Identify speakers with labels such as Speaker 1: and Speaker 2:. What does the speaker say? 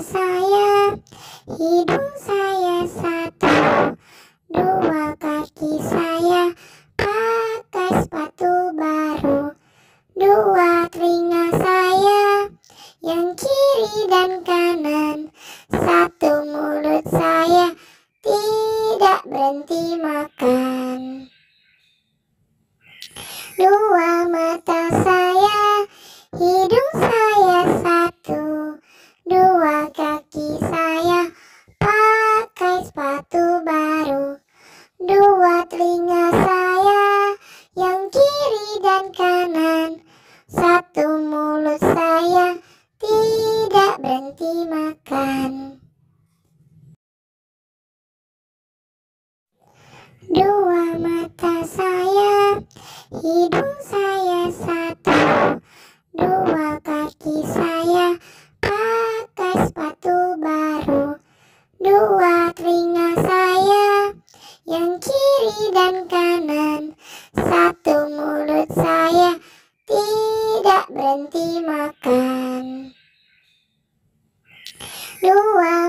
Speaker 1: saya, hidung saya satu, dua kaki saya pakai sepatu baru, dua telinga saya yang kiri dan kanan, satu mulut saya tidak berhenti makan. Dua mata dan kanan, satu mulut saya tidak berhenti makan. Dua mata saya, hidung saya satu, dua kaki saya pakai sepatu baru, dua telinga saya yang kiri dan kanan, berhenti makan. Dua